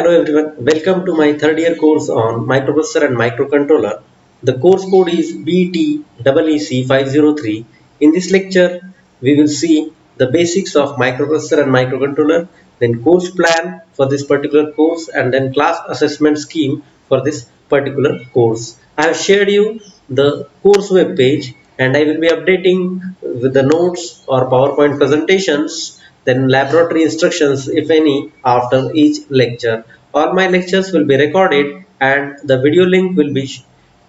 Hello everyone, welcome to my third year course on microprocessor and microcontroller. The course code is BTEEC503. In this lecture, we will see the basics of microprocessor and microcontroller, then course plan for this particular course and then class assessment scheme for this particular course. I have shared you the course web page and I will be updating with the notes or PowerPoint presentations then laboratory instructions if any after each lecture. All my lectures will be recorded and the video link will be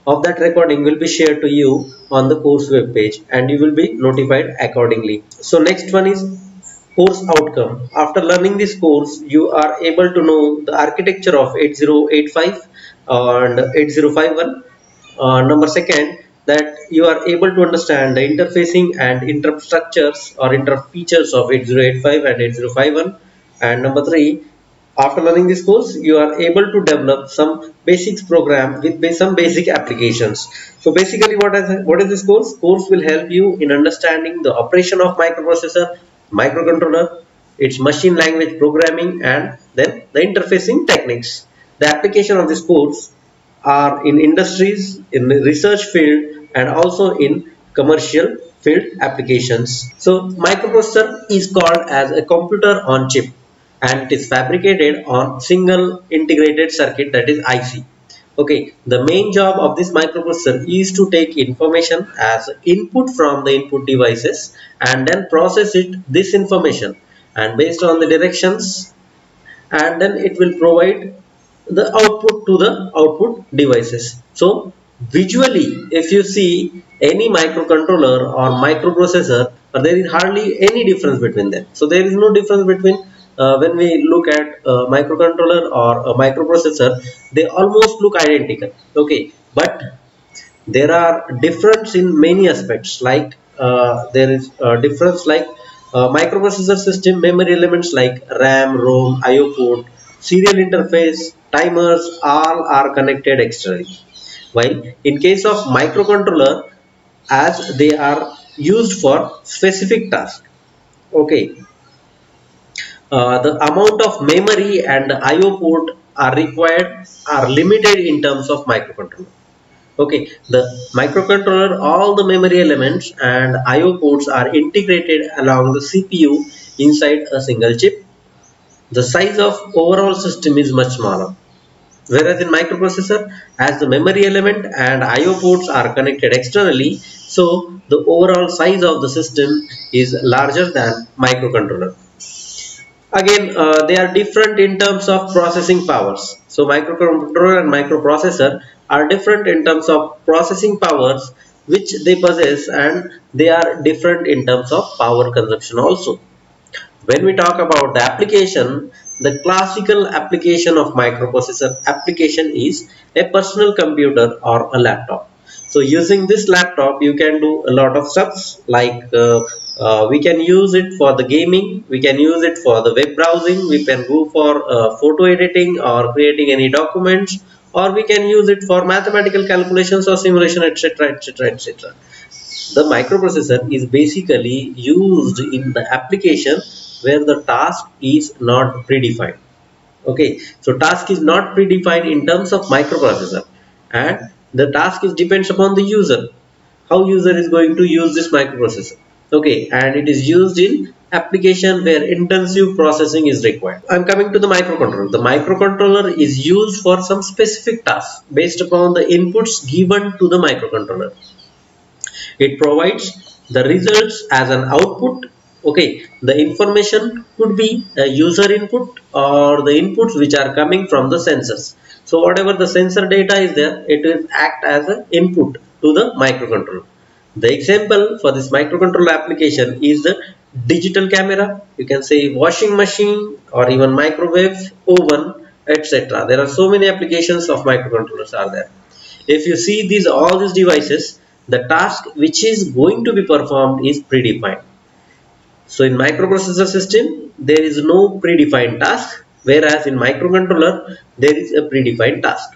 of that recording will be shared to you on the course web page and you will be notified accordingly. So next one is course outcome. After learning this course you are able to know the architecture of 8085 and 8051 uh, number second that you are able to understand the interfacing and interrupt structures or interrupt features of 8085 and 8051 and number three after learning this course you are able to develop some basics program with some basic applications. So basically what is what is this course? Course will help you in understanding the operation of microprocessor microcontroller its machine language programming and then the interfacing techniques. The application of this course are in industries in the research field and also in commercial field applications. So microprocessor is called as a computer on chip and it is fabricated on single integrated circuit that is IC. Okay, the main job of this microprocessor is to take information as input from the input devices and then process it this information and based on the directions and then it will provide the output to the output devices. So visually if you see any microcontroller or microprocessor there is hardly any difference between them. So there is no difference between uh, when we look at a microcontroller or a microprocessor they almost look identical. Okay. But there are difference in many aspects like uh, there is a difference like uh, microprocessor system memory elements like RAM, ROM, IO port, serial interface, timers all are connected externally. While in case of microcontroller as they are used for specific task okay. Uh, the amount of memory and IO port are required are limited in terms of microcontroller. Okay. The microcontroller all the memory elements and IO ports are integrated along the CPU inside a single chip. The size of overall system is much smaller whereas in microprocessor as the memory element and IO ports are connected externally so the overall size of the system is larger than microcontroller. Again uh, they are different in terms of processing powers. So microcontroller and microprocessor are different in terms of processing powers which they possess and they are different in terms of power consumption also. When we talk about the application the classical application of microprocessor application is a personal computer or a laptop. So using this laptop you can do a lot of stuff like uh, uh, we can use it for the gaming we can use it for the web browsing we can go for uh, photo editing or creating any documents or we can use it for mathematical calculations or simulation etc etc etc the microprocessor is basically used in the application where the task is not predefined. Okay so task is not predefined in terms of microprocessor and the task is depends upon the user how user is going to use this microprocessor. Okay and it is used in application where intensive processing is required. I'm coming to the microcontroller. The microcontroller is used for some specific task based upon the inputs given to the microcontroller. It provides the results as an output okay the information could be a user input or the inputs which are coming from the sensors. So whatever the sensor data is there it will act as an input to the microcontroller. The example for this microcontroller application is the digital camera. You can say washing machine or even microwave oven etc there are so many applications of microcontrollers are there. If you see these all these devices the task which is going to be performed is predefined so in microprocessor system, there is no predefined task, whereas in microcontroller, there is a predefined task.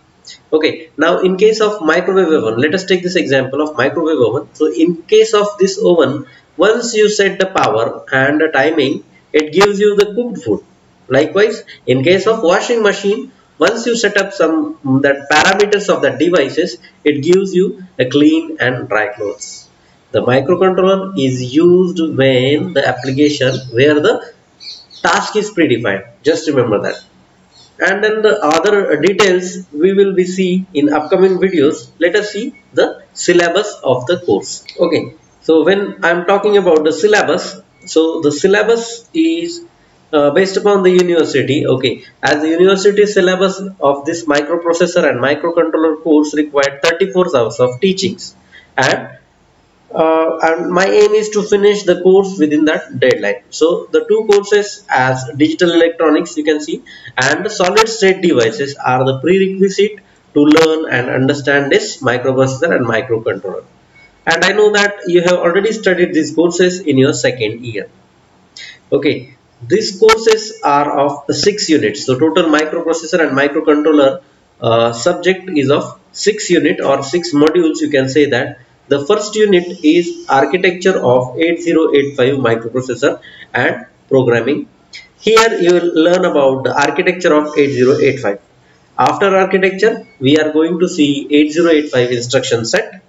Okay, now in case of microwave oven, let us take this example of microwave oven. So in case of this oven, once you set the power and the timing, it gives you the cooked food. likewise in case of washing machine once you set up some that parameters of the devices it gives you a clean and dry clothes the microcontroller is used when the application where the task is predefined. Just remember that. And then the other details we will be see in upcoming videos. Let us see the syllabus of the course. Okay. So when i'm talking about the syllabus so the syllabus is uh, based upon the university. Okay. As the university syllabus of this microprocessor and microcontroller course required 34 hours of teachings. And uh, and my aim is to finish the course within that deadline. So the two courses as digital electronics you can see and solid state devices are the prerequisite to learn and understand this microprocessor and microcontroller. And I know that you have already studied these courses in your second year. Okay these courses are of six units. So total microprocessor and microcontroller uh, subject is of six unit or six modules you can say that the first unit is architecture of 8085 microprocessor and programming. Here you will learn about the architecture of 8085. After architecture, we are going to see 8085 instruction set,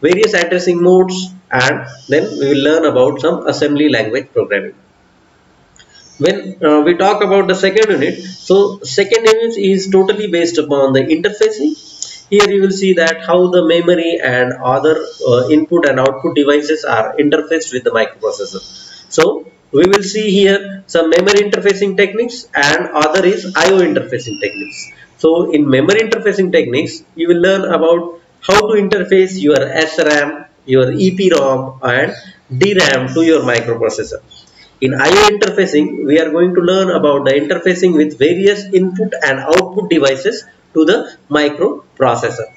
various addressing modes and then we will learn about some assembly language programming. When uh, we talk about the second unit, so second unit is totally based upon the interfacing here you will see that how the memory and other uh, input and output devices are interfaced with the microprocessor. So we will see here some memory interfacing techniques and other is IO interfacing techniques. So in memory interfacing techniques you will learn about how to interface your SRAM your EPROM and DRAM to your microprocessor. In IO interfacing we are going to learn about the interfacing with various input and output devices to the microprocessor.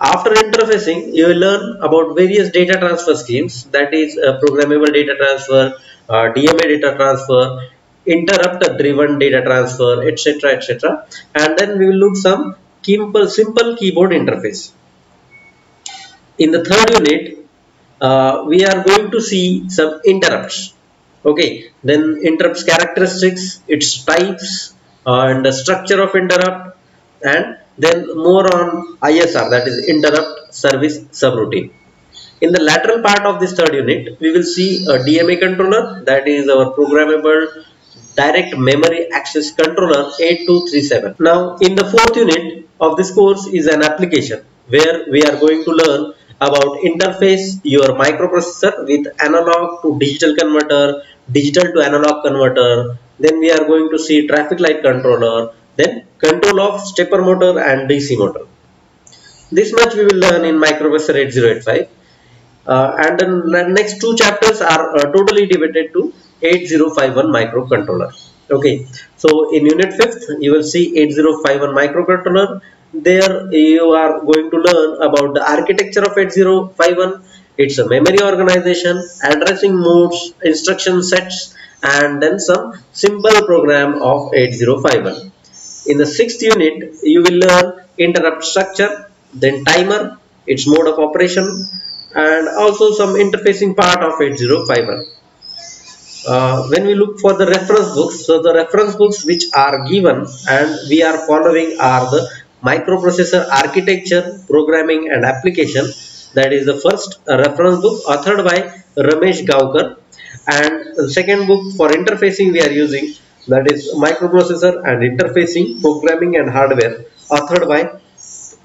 After interfacing, you will learn about various data transfer schemes that is uh, programmable data transfer, uh, DMA data transfer, interrupt driven data transfer, etc. etc. And then we will look some simple keyboard interface. In the third unit, uh, we are going to see some interrupts. Okay, then interrupts characteristics, its types, and the structure of interrupt, and then more on ISR that is interrupt service subroutine. In the lateral part of this third unit, we will see a DMA controller that is our programmable direct memory access controller 8237. Now in the fourth unit of this course is an application where we are going to learn about interface your microprocessor with analog to digital converter, digital to analog converter. Then we are going to see traffic light controller, then control of stepper motor and DC motor. This much we will learn in microprocessor 8085. Uh, and the next two chapters are uh, totally devoted to 8051 microcontroller. Okay, so in unit 5th you will see 8051 microcontroller. There you are going to learn about the architecture of 8051, its a memory organization, addressing modes, instruction sets and then some simple program of 8051. In the sixth unit, you will learn interrupt structure, then timer, its mode of operation, and also some interfacing part of 8051. Uh, when we look for the reference books, so the reference books which are given and we are following are the microprocessor architecture, programming and application. That is the first reference book authored by Ramesh Gaonkar and the second book for interfacing we are using that is microprocessor and interfacing programming and hardware authored by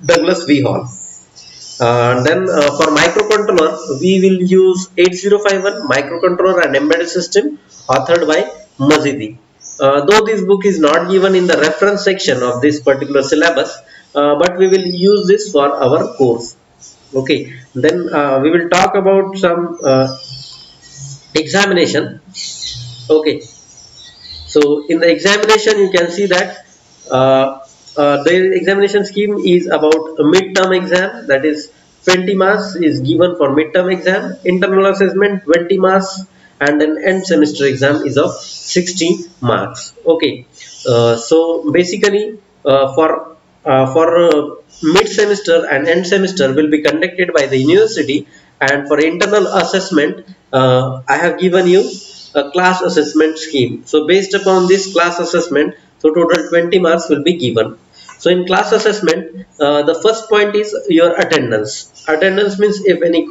Douglas V. Hall. Uh, then uh, for microcontroller we will use 8051 microcontroller and embedded system authored by Mazidi uh, though this book is not given in the reference section of this particular syllabus uh, but we will use this for our course. Okay. Then uh, we will talk about some uh, examination. Okay so in the examination you can see that uh, uh, the examination scheme is about a midterm exam. That is 20 marks is given for midterm exam. Internal assessment 20 marks. And an end semester exam is of 60 marks. Okay. Uh, so basically uh, for uh, for uh, mid semester and end semester will be conducted by the university. And for internal assessment I have given you a class assessment scheme. So based upon this class assessment so total 20 marks will be given. So in class assessment uh, the first point is your attendance. Attendance means if any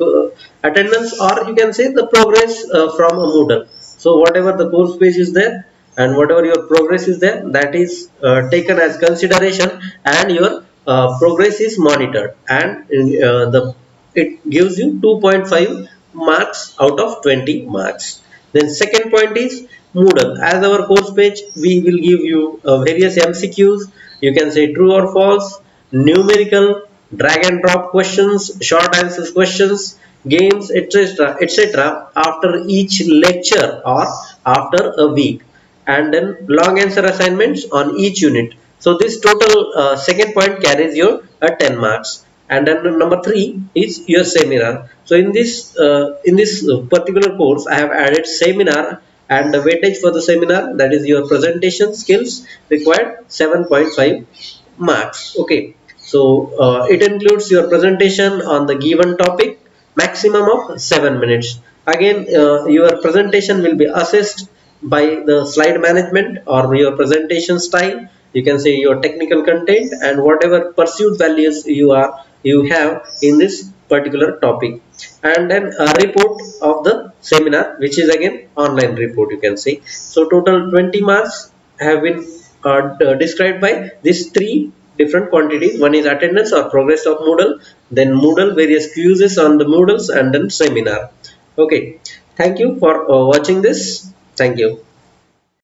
attendance or you can say the progress uh, from a Moodle. So whatever the course page is there and whatever your progress is there that is uh, taken as consideration and your uh, progress is monitored. And uh, the it gives you 2.5 marks out of 20 marks then second point is Moodle. As our course page we will give you uh, various MCQs you can say true or false numerical drag and drop questions short answers questions games etc etc after each lecture or after a week. And then long answer assignments on each unit. So this total uh, second point carries your uh, 10 marks and then number three is your seminar. So in this uh, in this particular course i have added seminar and the weightage for the seminar that is your presentation skills required 7.5 marks. Okay. So uh, it includes your presentation on the given topic maximum of 7 minutes. Again uh, your presentation will be assessed by the slide management or your presentation style. You can say your technical content and whatever pursued values you are you have in this particular topic. And then a report of the seminar which is again online report you can say so total 20 marks have been uh, described by these three different quantities. One is attendance or progress of Moodle then Moodle various quizzes on the Moodles and then seminar. Okay. Thank you for uh, watching this. Thank you